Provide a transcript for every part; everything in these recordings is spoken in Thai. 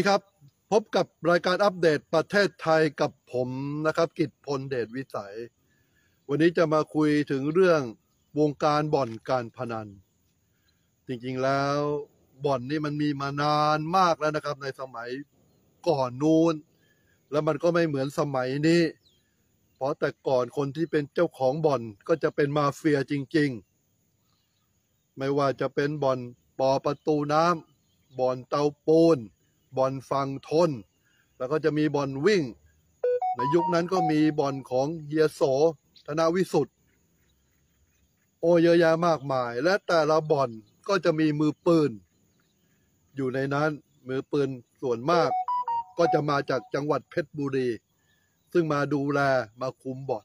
ดีครับ พบกับรายการอัปเดตประเทศไทยกับผมนะครับ กิตพลเดชวิสัย วันนี้จะมาคุยถึงเรื่องวงการบ่อนการพนัน จริงๆแล้วบ่อนนี่มันมีมานานมากแล้วนะครับ ในสมัยก่อนนู้น แล้วมันก็ไม่เหมือนสมัยนี้ เพราะแต่ก่อนคนที่เป็นเจ้าของบ่อนก็จะเป็นมาเฟียจริง ๆ ไม่ว่าจะเป็นบ่อนปอประตูน้ำบ่อนเตาปูน บอนฟังทน แล้วก็จะมีบอนวิ่ง ในยุคนั้นก็มีบอนของเฮียโสธนาวิสุทธ์โอเยอะแยะมากมาย และแต่ละบอนก็จะมีมือปืน อยู่ในนั้นมือปืนส่วนมาก ก็จะมาจากจังหวัดเพชรบุรี ซึ่งมาดูแลมาคุมบอน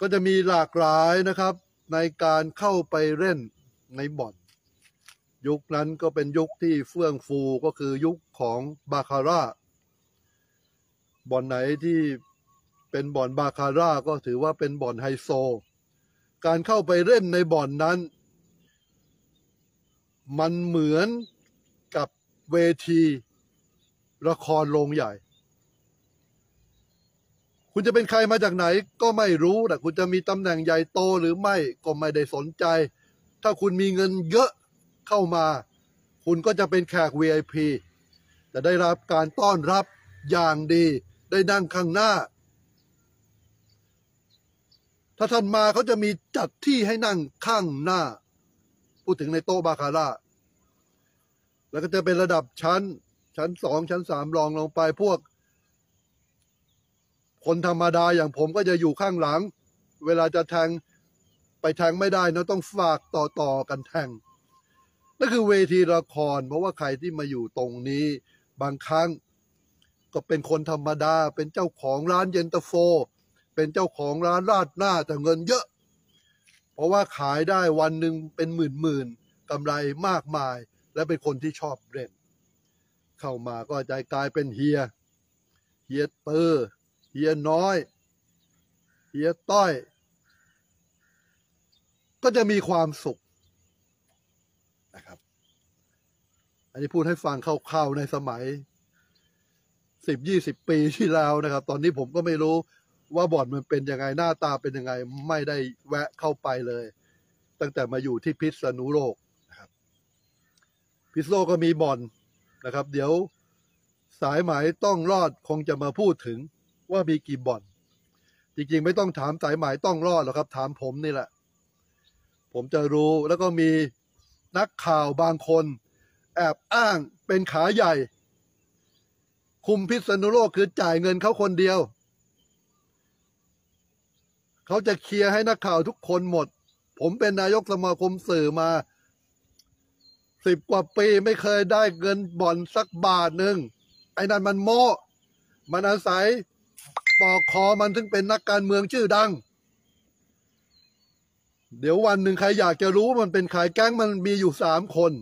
ก็จะมีหลากหลายนะครับ ในการเข้าไปเล่นในบ่อน ยุคนั้นก็เป็นยุคที่เฟื่องฟูก็คือยุคของบาคาร่าบ่อนไหนที่เป็นบ่อนบาคาร่าก็ถือว่าเป็นบ่อนไฮโซ การเข้าไปเล่นในบ่อนนั้น มันเหมือนกับเวทีละครโรงใหญ่ คุณจะเป็นใครมาจากไหนก็ไม่รู้แต่คุณจะมีตำแหน่งใหญ่โตหรือไม่ก็ไม่ได้สนใจ ถ้าคุณมีเงินเยอะ เข้ามา คุณก็จะเป็นแขก VIP แต่ได้รับการต้อนรับอย่างดีได้นั่งข้างหน้า ถ้าท่านมาเขาจะมีจัดที่ให้นั่งข้างหน้า พูดถึงในโต๊ะบาคาร่า แล้วก็จะเป็นระดับชั้น ชั้นสองชั้นสามรองลงไปพวก คนธรรมดาอย่างผมก็จะอยู่ข้างหลัง เวลาจะแทงไปแทงไม่ได้นะต้องฝากต่อต่อๆกันแทง นั่นคือเวทีละคร เพราะว่าใครที่มาอยู่ตรงนี้ บางครั้งก็เป็นคนธรรมดา เป็นเจ้าของร้านเย็นตาโฟ เป็นเจ้าของร้านราดหน้าแต่เงินเยอะ เพราะว่าขายได้วันหนึ่งเป็นหมื่นหมื่นๆกำไรมากมาย และเป็นคนที่ชอบเล่น เข้ามาก็จะกลายเป็นเฮีย เฮียเตอร์เฮียน้อย เฮียต้อย ก็จะมีความสุขนะครับ อันนี้พูดให้ฟังคร่าวๆในสมัยสิบยี่สิบปีที่แล้วนะครับ ตอนนี้ผมก็ไม่รู้ว่าบ่อนมันเป็นยังไงหน้าตาเป็นยังไง ไม่ได้แวะเข้าไปเลย ตั้งแต่มาอยู่ที่พิษณุโลกนะครับ พิษณุโลกก็มีบ่อนนะครับ เดี๋ยวสายไหมต้องรอดคงจะมาพูดถึงว่ามีกี่บ่อน จริงๆ ไม่ต้องถามสายไหมต้องรอดหรอกครับ ถามผมนี่แหละ ผมจะรู้แล้วก็มีนักข่าวบางคน แอบอ้างเป็นขาใหญ่ คุมพิษณุโลกคือจ่ายเงินเขาคนเดียว เขาจะเคลียร์ให้นักข่าวทุกคนหมด ผมเป็นนายกสมาคมสื่อมาสิบกว่าปีไม่เคยได้เงินบ่อนสักบาทหนึ่งไอ้นั่นมันโม้มันอาศัยปอกคอมันถึงเป็นนักการเมืองชื่อดัง เดี๋ยววันหนึ่งใครอยากจะรู้มันเป็นใครแก๊งมันมีอยู่สามคน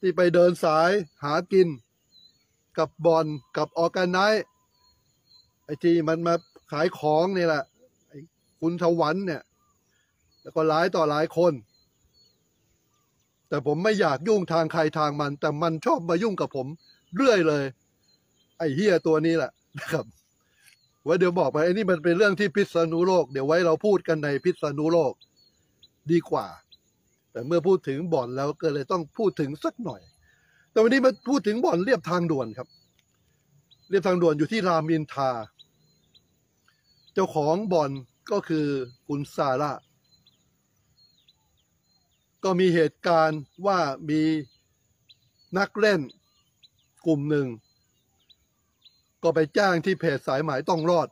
ที่ไปเดินสายหากิน กับบอลกับออแกไนซ์ไอที่มันมาขายของนี่แหละคุณชวันเนี่ย แล้วก็หลายต่อหลายคน แต่ผมไม่อยากยุ่งทางใครทางมัน แต่มันชอบมายุ่งกับผม เรื่อยเลย ไอเฮียตัวนี้แหละนะครับไว้เดี๋ยวบอกไปไอ้นี่มันเป็นเรื่องที่พิษณุโลก เดี๋ยวไว้เราพูดกันในพิษณุโลก ดีกว่า แต่เมื่อพูดถึงบ่อนแล้วก็เลยต้องพูดถึงสักหน่อย แต่วันนี้มาพูดถึงบ่อนเรียบทางด่วนครับ เรียบทางด่วนอยู่ที่รามอินทราเจ้าของบ่อนก็คือคุณซาร่าก็มีเหตุการณ์ว่ามีนักเล่นกลุ่มหนึ่ง ก็ไปแจ้งที่เพจสายหมายต้องรอด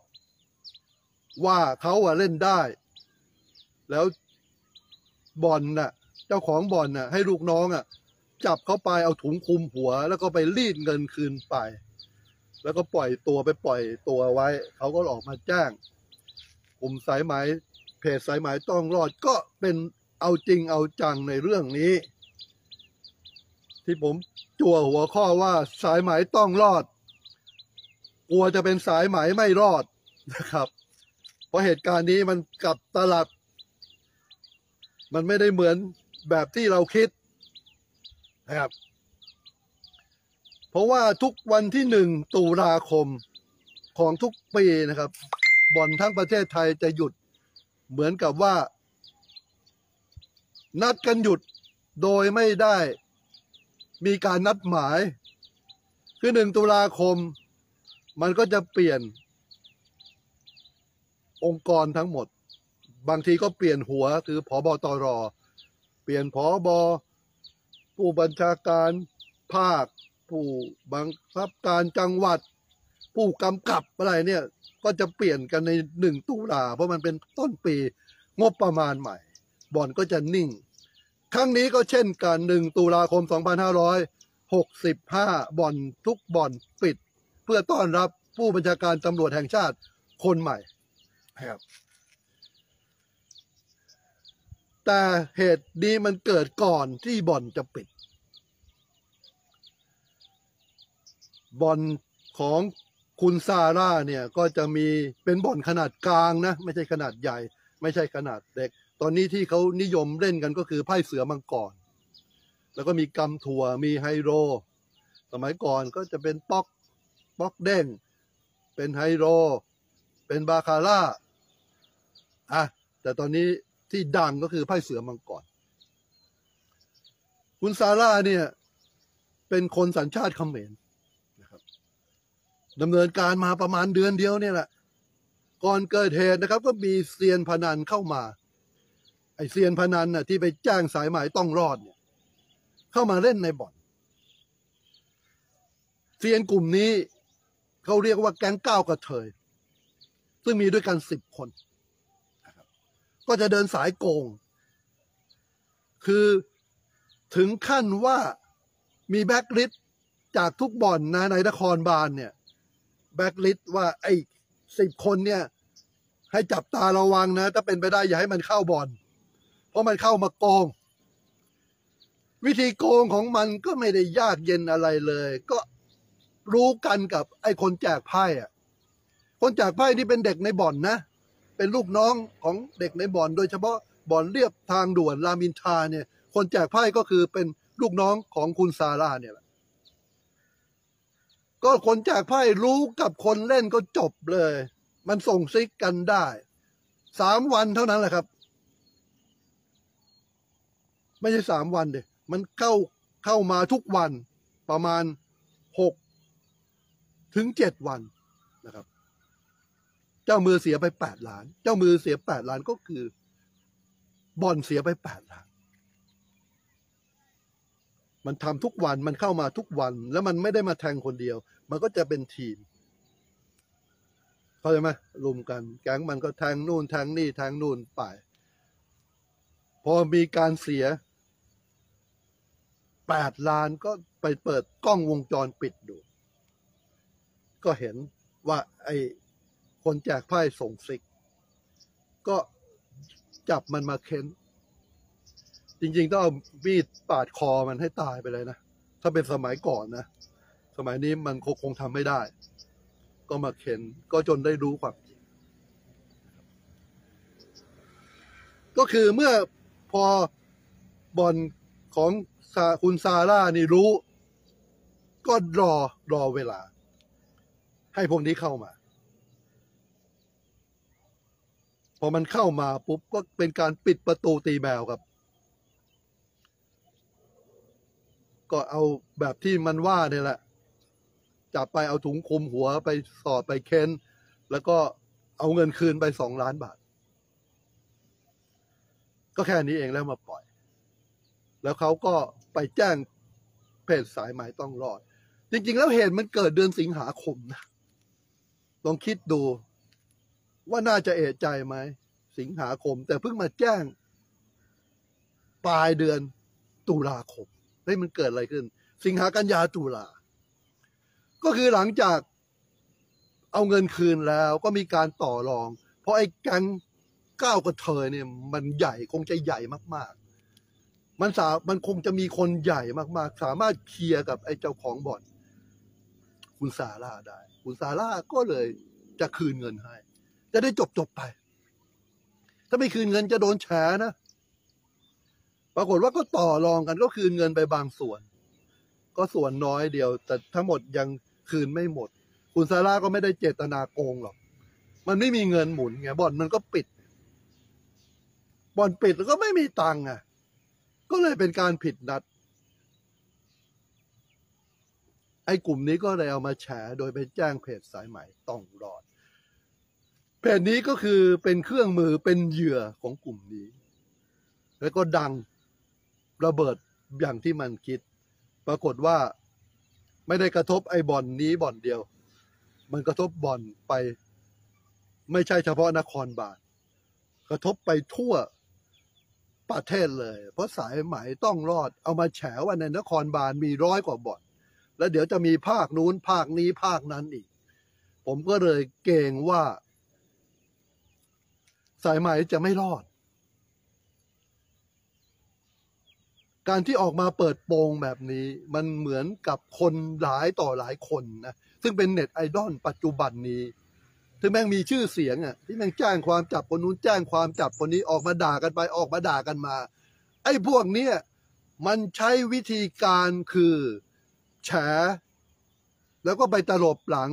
ว่าเขาอะเล่นได้ แล้วบอลน่ะ เจ้าของบอลน่ะให้ลูกน้องอะ จับเขาไปเอาถุงคลุมหัว แล้วก็ไปรีดเงินคืนไป แล้วก็ปล่อยตัวไปปล่อยตัวไว้ เขาก็ออกมาแจ้งกลุ่มสายไหมเพจสายไหมต้องรอดก็เป็นเอาจริงเอาจังในเรื่องนี้ ที่ผมจั่วหัวข้อว่าสายไหมต้องรอด กลัวจะเป็นสายไหมไม่รอดนะครับ เพราะเหตุการณ์นี้มันกลับตลับ มันไม่ได้เหมือน แบบที่เราคิดนะครับ เพราะว่าทุกวันที่หนึ่งตุลาคมของทุกปีนะครับบ่อนทั้งประเทศไทยจะหยุดเหมือนกับว่า นัดกันหยุดโดยไม่ได้มีการนัดหมาย คือหนึ่งตุลาคม มันก็จะเปลี่ยน องค์กรทั้งหมด บางทีก็เปลี่ยนหัวคือผอบอตร เปลี่ยนผอบอผู้บัญชาการภาค ผู้บังคับการจังหวัด ผู้กำกับอะไรเนี่ยก็จะเปลี่ยนกันในหนึ่งตุลาเพราะมันเป็นต้นปีงบประมาณใหม่ บ่อนก็จะนิ่ง ครั้งนี้ก็เช่นกันหนึ่งตุลาคม 2565 บ่อนทุกบ่อนปิด เพื่อต้อนรับผู้บัญชาการตำรวจแห่งชาติคนใหม่ครับ แต่เหตุนี้มันเกิดก่อนที่บ่อนจะปิด บ่อนของคุณซาร่าเนี่ยก็จะมีเป็นบ่อนขนาดกลางนะ ไม่ใช่ขนาดใหญ่ ไม่ใช่ขนาดเด็ก ตอนนี้ที่เขานิยมเล่นกันก็คือไพ่เสือมังกรแล้วก็มีกำถั่วมีไฮโร สมัยก่อนก็จะเป็นป๊อกป๊อกเด้ง เป็นไฮโร เป็นบาคาร่าอะแต่ตอนนี้ ที่ดังก็คือไพ่เสือมังกรคุณซาร่าเนี่ยเป็นคนสัญชาติเขมรนะครับดำเนินการมาประมาณเดือนเดียวเนี่ยแหละ ก่อนเกิดเหตุนะครับ ก็มีเซียนพนันเข้ามา ไอเซียนพนันน่ะที่ไปจ้างสายไหมต้องรอดเนี่ยเข้ามาเล่นในบ่อนเซียนกลุ่มนี้เขาเรียกว่าแก๊งก้าวกระเทย ซึ่งมีด้วยกันสิบคน ก็จะเดินสายโกง คือถึงขั้นว่ามีแบ็กลิสต์จากทุกบ่อนนะในนครบาลเนี่ย แบ็กลิสต์ว่าไอ้สิบคนเนี่ย ให้จับตาระวังนะ ถ้าเป็นไปได้อย่าให้มันเข้าบ่อน เพราะมันเข้ามาโกง วิธีโกงของมันก็ไม่ได้ยากเย็นอะไรเลย ก็รู้กันกับไอ้คนแจกไพ่อะคนแจกไพ่นี่เป็นเด็กในบ่อนนะ เป็นลูกน้องของเด็กในบ่อน โดยเฉพาะบ่อนเรียบทางด่วนรามินทาเนี่ย คนแจกไพ่ก็คือเป็นลูกน้องของคุณซาร่าเนี่ยแหละก็คนแจกไพ่รู้กับคนเล่นก็จบเลย มันส่งซิกกันได้สามวันเท่านั้นแหละครับ ไม่ใช่สามวันเดยมันเข้าเข้ามาทุกวันประมาณหกถึงเจ็ดวันนะครับ เจ้ามือเสียไปแปดล้าน เจ้ามือเสียแปดล้านก็คือบ่อนเสียไปแปดล้าน มันทำทุกวันมันเข้ามาทุกวัน แล้วมันไม่ได้มาแทงคนเดียว มันก็จะเป็นทีมเข้าใจไหมรุมกัน แก๊งมันก็แทงนู่นแทงนี่แทงนู่นไป พอมีการเสียแปดล้านก็ไปเปิดกล้องวงจรปิดดู ก็เห็นว่าไอ้ คนแจกไพ่ส่งซิก ก็จับมันมาเค้น จริงๆ ต้องเอามีดปาดคอมันให้ตายไปเลยนะ ถ้าเป็นสมัยก่อนนะ สมัยนี้มันคงคงทำไม่ได้ ก็มาเค้น ก็จนได้รู้ความจริง ก็คือเมื่อพอบอลของคุณซาร่านี่รู้ ก็รอรอเวลา ให้พวกนี้เข้ามา พ อมันเข้ามาปุ๊บก็เป็นการปิดประตูตีแมวครับ ก็เอาแบบที่มันว่าเนี่ยแหละจับไปเอาถุงคลุมหัวไปสอดไปเค้น แล้วก็เอาเงินคืนไปสองล้านบาท ก็แค่นี้เองแล้วมาปล่อย แล้วเขาก็ไปแจ้งเพจสายหมายต้องรอด จริง ๆ แล้วเหตุมันเกิดเดือนสิงหาคมนะลองคิดดู ว่าน่าจะเอะใจไหม สิงหาคม แต่เพิ่งมาแจ้ง ปลายเดือนตุลาคมเฮ้ยมันเกิดอะไรขึ้น สิงหากันยาตุลา ก็คือหลังจากเอาเงินคืนแล้วก็มีการต่อรอง เพราะไอ้แก๊งก้าวกระเทยเนี่ย มันใหญ่คงจะใหญ่มาก ๆ มันสามันคงจะมีคนใหญ่มาก ๆ สามารถเคลียร์กับไอ้เจ้าของบ่อน คุณซาร่าได้ คุณซาร่าก็เลยจะคืนเงินให้ จะได้จบจบไป ถ้าไม่คืนเงินจะโดนแฉนะ ปรากฏว่าก็ต่อรองกันก็คืนเงินไปบางส่วน ก็ส่วนน้อยเดียว แต่ทั้งหมดยังคืนไม่หมด คุณซาร่าก็ไม่ได้เจตนาโกงหรอก มันไม่มีเงินหมุนไงบ่อนมันก็ปิด บ่อนปิดแล้วก็ไม่มีตังค์อะ ก็เลยเป็นการผิดนัดไอ้กลุ่มนี้ก็เลยเอามาแฉโดยไปแจ้งเพจสายใหม่ต้องรอด เพจนี้ก็คือเป็นเครื่องมือเป็นเหยื่อของกลุ่มนี้ แล้วก็ดังระเบิดอย่างที่มันคิด ปรากฏว่าไม่ได้กระทบไอ้บ่อนนี้บ่อนเดียว มันกระทบบ่อนไป ไม่ใช่เฉพาะนครบาลกระทบไปทั่วประเทศเลย เพราะสายไหมต้องรอดเอามาแฉว่าในนครบาลมีร้อยกว่าบ่อน แล้วเดี๋ยวจะมีภาคนู้นภาคนี้ภาคนั้นอีก ผมก็เลยเกรงว่า สายไหมจะไม่รอด การที่ออกมาเปิดโปงแบบนี้มันเหมือนกับคนหลายต่อหลายคนนะซึ่งเป็นเน็ตไอดอลปัจจุบันนี้ที่แม่งมีชื่อเสียงอะที่แม่งแจ้งความจับคนนู้นแจ้งความจับคนนี้ออกมาด่ากันไปออกมาด่ากันมา ไอ้พวกเนี้ยมันใช้วิธีการคือแฉแล้วก็ไปตลบหลัง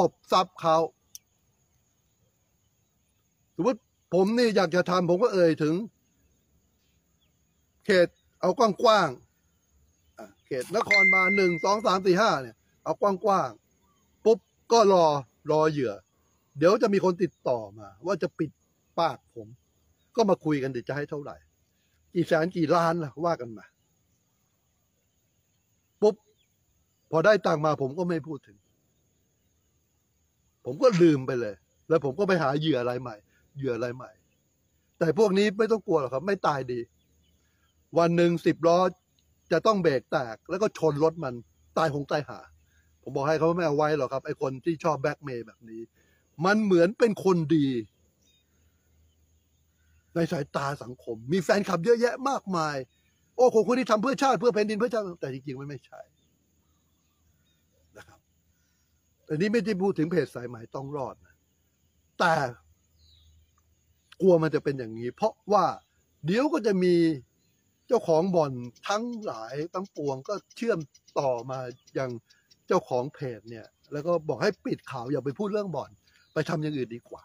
ตบซับเขาสมมติ ผมนี่อยากจะทำผมก็เอ่ยถึง เขตเอากว้างๆเขตนครมาหนึ่งสองสามสี่ห้าเนี่ย เอากว้างๆปุ๊บก็รอรอเหยื่อ เดี๋ยวจะมีคนติดต่อมา ว่าจะปิดปากผม ก็มาคุยกันดี๋ยวจะให้เท่าไหร่ กี่แสนกี่ล้านล่ะว่ากันมาปุ๊บพอได้ตังมาผมก็ไม่พูดถึง ผมก็ลืมไปเลย แล้วผมก็ไปหาเหยื่ออะไรใหม่ เหยื่ออะไรใหม่ แต่พวกนี้ไม่ต้องกลัวหรอกครับ ไม่ตายดี วันหนึ่งสิบล้อจะต้องเบรกแตก แล้วก็ชนรถมันตายคงตายหา ผมบอกให้เขาไม่เอาไว้หรอกครับไอ้คนที่ชอบแบ็กเมย์แบบนี้ มันเหมือนเป็นคนดี ในสายตาสังคม มีแฟนคลับเยอะแยะมากมาย โอ้คนคนที่ทำเพื่อชาติเพื่อแผ่นดินเพื่อชาติแต่จริงๆมันไม่ใช่นะครับแต่นี้ไม่ได้พูดถึงเพจสายไหมต้องรอดนะแต่ กลัวมันจะเป็นอย่างนี้ เพราะว่าเดี๋ยวก็จะมีเจ้าของบ่อนทั้งหลายทั้งปวงก็เชื่อมต่อมาอยังเจ้าของเพจเนี่ย แล้วก็บอกให้ปิดข่าวอย่าไปพูดเรื่องบ่อน ไปทำอย่างอื่นดีกว่า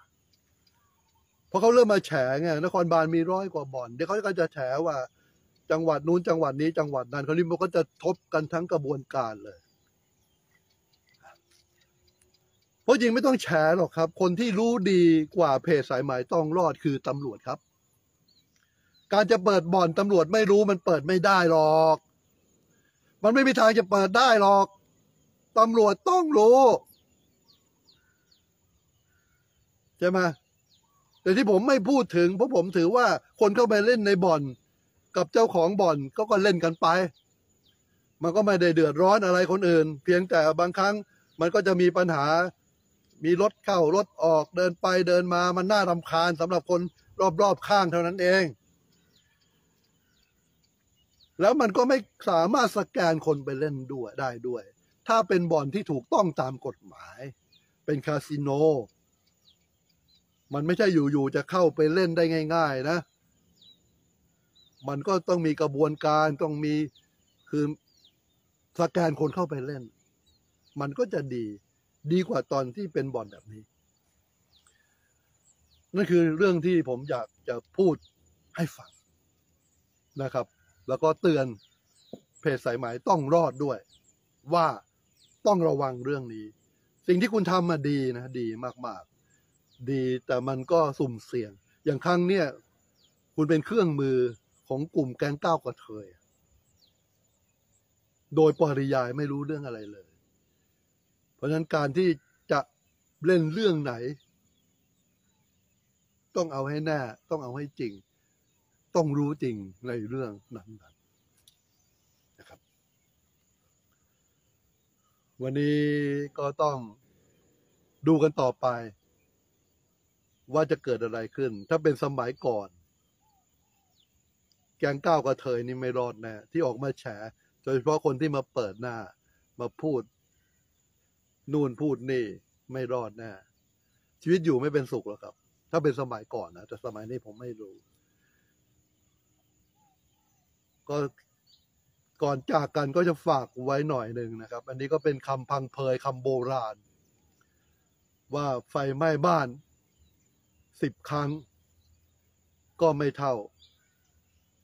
เพราะเขาเริ่มมาแฉไงนครบาลมีร้อยกว่าบ่อนเดี๋ยวเขาก็จะแฉว่า จังหวัดนู้นจังหวัดนี้จังหวัดนั้นเขาริมก็จะทบกันทั้งกระบวนการเลย เพราะจริงไม่ต้องแฉหรอกครับ คนที่รู้ดีกว่าเพจสายไหมต้องรอดคือตำรวจครับ การจะเปิดบ่อนตำรวจไม่รู้มันเปิดไม่ได้หรอก มันไม่มีทางจะเปิดได้หรอกตำรวจต้องรู้ใช่ไหมแต่ที่ผมไม่พูดถึงเพราะผมถือว่าคนเข้าไปเล่นในบ่อน กับเจ้าของบ่อนก็ก็เล่นกันไป มันก็ไม่ได้เดือดร้อนอะไรคนอื่น เพียงแต่บางครั้งมันก็จะมีปัญหา มีรถเข้ารถออกเดินไปเดินมามันน่ารำคาญสำหรับคนรอบๆข้างเท่านั้นเอง แล้วมันก็ไม่สามารถสแกนคนไปเล่นด้วยได้ด้วย ถ้าเป็นบ่อนที่ถูกต้องตามกฎหมาย เป็นคาสิโน มันไม่ใช่อยู่ๆจะเข้าไปเล่นได้ง่าย ๆ นะ มันก็ต้องมีกระบวนการต้องมีคือสแกนคนเข้าไปเล่น มันก็จะดี ดีกว่าตอนที่เป็นบ่อนแบบนี้ นั่นคือเรื่องที่ผมอยากจะพูดให้ฟังนะครับ แล้วก็เตือนเพจสายไหมต้องรอดด้วย ว่าต้องระวังเรื่องนี้ สิ่งที่คุณทำมาดีนะดีมากๆ ดีแต่มันก็สุ่มเสี่ยง อย่างครั้งเนี้ยคุณเป็นเครื่องมือของกลุ่มแก๊งก้าวกระเทย โดยปริยายไม่รู้เรื่องอะไรเลย ราะฉะนั้นการที่จะเล่นเรื่องไหน ต้องเอาให้แน่ ต้องเอาให้จริง ต้องรู้จริงในเรื่องนั้นๆนะครับ วันนี้ก็ต้องดูกันต่อไป ว่าจะเกิดอะไรขึ้น ถ้าเป็นสมัยก่อน แกงก้าวกระเทยนี่ไม่รอดแน่ที่ออกมาแฉโดยเฉพาะคนที่มาเปิดหน้ามาพูด นู่นพูดนี่ไม่รอดแน่ชีวิตอยู่ไม่เป็นสุขหรอกครับ ถ้าเป็นสมัยก่อนนะแต่สมัยนี้ผมไม่รู้ ก็ก่อนจากกันก็จะฝากไว้หน่อยหนึ่งนะครับ อันนี้ก็เป็นคำพังเพยคำโบราณ ว่าไฟไหม้บ้านสิบครั้ง ก็ไม่เท่า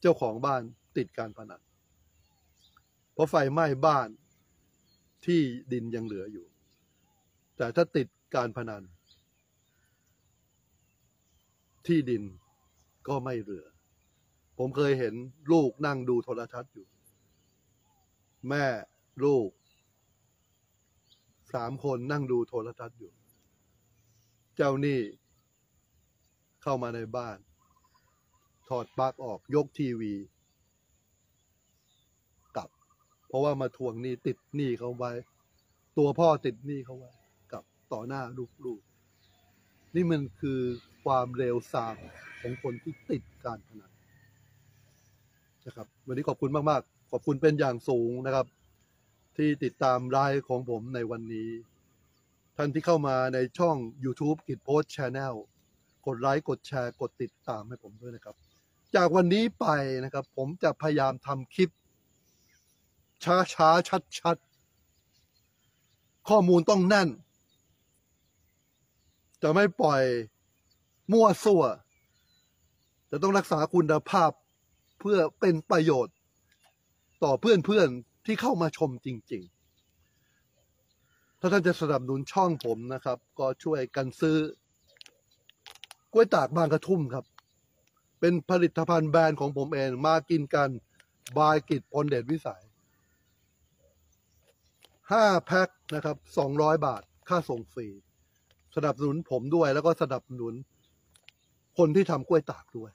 เจ้าของบ้านติดการพนันเพราะไฟไหม้บ้านที่ดินยังเหลืออยู่ แต่ถ้าติดการพนัน ที่ดินก็ไม่เหลือ ผมเคยเห็นลูกนั่งดูโทรทัศน์อยู่ แม่ลูกสามคนนั่งดูโทรทัศน์อยู่ เจ้าหนี้เข้ามาในบ้าน ถอดปลั๊กออกยกทีวีกลับ เพราะว่ามาทวงหนี้ติดหนี้เขาไว้ ตัวพ่อติดหนี้เขาไว้ ต่อหน้าลูกๆ นี่มันคือความเร็วซามของคนที่ติดการพนันนะครับ วันนี้ขอบคุณมากๆ ขอบคุณเป็นอย่างสูงนะครับ ที่ติดตามไลฟ์ของผมในวันนี้ ท่านที่เข้ามาในช่อง YouTube กิจโพสช Channel กดไลค์กดแชร์กดติดตามให้ผมด้วยนะครับ จากวันนี้ไปนะครับ ผมจะพยายามทำคลิป ช้าช้าชัดชัดๆข้อมูลต้องแน่น จะไม่ปล่อยมั่วซั่ว จะต้องรักษาคุณภาพเพื่อเป็นประโยชน์ ต่อเพื่อนๆที่เข้ามาชมจริง ๆ ถ้าท่านจะสนับสนุนช่องผมนะครับ ก็ช่วยกันซื้อกล้วยตากบางกระทุ่มครับ เป็นผลิตภัณฑ์แบรนด์ของผมเองมากินกันบายกิจพลเดชวิสัยห้าแพ็คนะครับสองร้อยบาทค่าส่งฟรี สนับสนุนผมด้วย แล้วก็สนับสนุน คนที่ทำกล้วยตากด้วย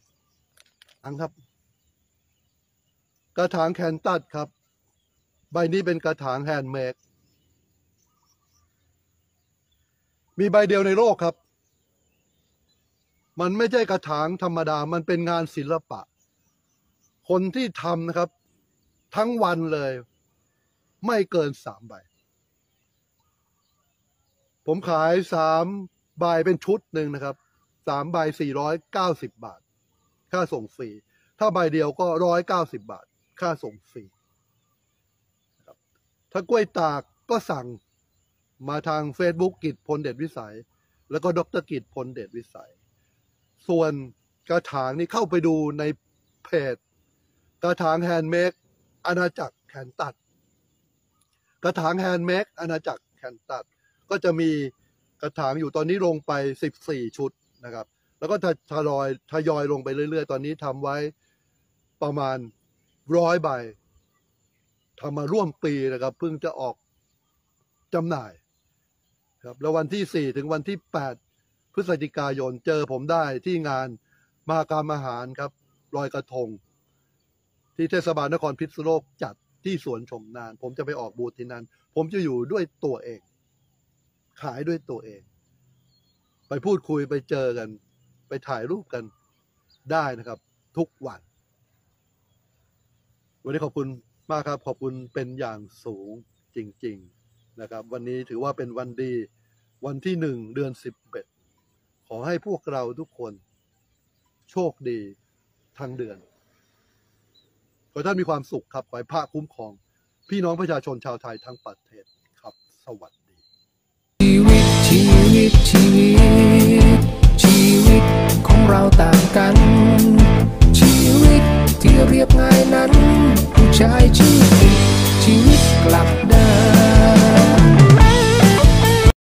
อังครับ กระถางแขนตัดครับ ใบนี้เป็นกระถาง handmade มีใบเดียวในโลกครับ มันไม่ใช่กระถางธรรมดา มันเป็นงานศิลปะ คนที่ทำนะครับ ทั้งวันเลย ไม่เกินสามใบ ผมขายสามใบเป็นชุดหนึ่งนะครับสามใบสี่ร้อยเก้าสิบบาท ค่าส่งฟรี ถ้าใบเดียวก็ร้อยเก้าสิบบาท ค่าส่งฟรีถ้ากล้วยตากก็สั่งมาทาง Facebook กิจพลเดชวิสัย แล้วก็ดรกิจพลเดชวิสัย ส่วนกระถางนี่เข้าไปดูในเพจ กระถาง handmade อาณาจักรแขนตัด กระถาง handmade อาณาจักรแขนตัด ก็จะมีกระถางอยู่ตอนนี้ลงไป 14 ชุดนะครับ แล้วก็ทยอยทยอยลงไปเรื่อยๆ ตอนนี้ทำไว้ประมาณร้อยใบทำมาร่วมปีนะครับเพิ่งจะออกจำหน่ายครับแล้ววันที่ 4 ถึงวันที่ 8 พฤศจิกายนเจอผมได้ที่งานมากรรมอาหารครับลอยกระทง ที่เทศบาลนครพิษณุโลกจัดที่สวนชมนาน ผมจะไปออกบูธที่นั้น ผมจะอยู่ด้วยตัวเอง ขายด้วยตัวเอง ไปพูดคุยไปเจอกัน ไปถ่ายรูปกันได้นะครับ ทุกวัน วันนี้ขอบคุณมากครับ ขอบคุณเป็นอย่างสูงจริง ๆนะครับ วันนี้ถือว่าเป็นวันดี วันที่หนึ่งเดือนสิบเอ็ดขอให้พวกเราทุกคน โชคดีทั้งเดือน ขอท่านมีความสุขครับ ขอให้พระคุ้มครอง พี่น้องประชาชนชาวไทยทั้งประเทศครับ สวัสดี เราต่างกัน ชีวิตที่เรียบง่ายนั้น ผู้ชายชีวิตชีวิตกลับด้าน